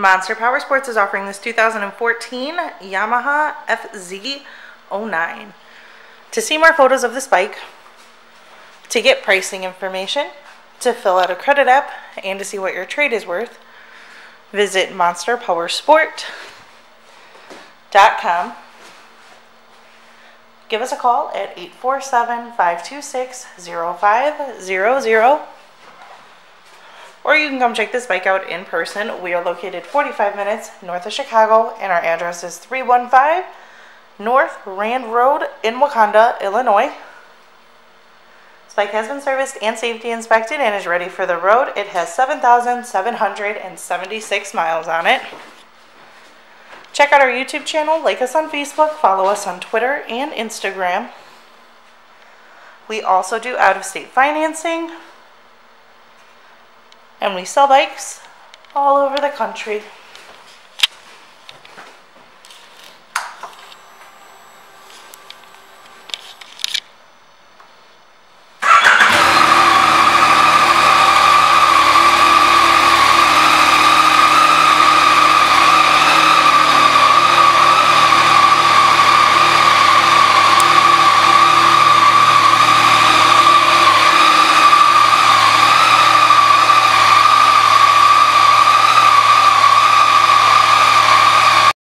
Monster Power Sports is offering this 2014 Yamaha FZ09. To see more photos of this bike, to get pricing information, to fill out a credit app, and to see what your trade is worth, visit monsterpowersport.com. Give us a call at 847 526 0500 or you can come check this bike out in person. We are located 45 minutes north of Chicago, and our address is 315 North Rand Road in Wauconda, Illinois. This bike has been serviced and safety inspected and is ready for the road. It has 7,776 miles on it. Check out our YouTube channel, like us on Facebook, follow us on Twitter and Instagram. We also do out of state financing and we sell bikes all over the country.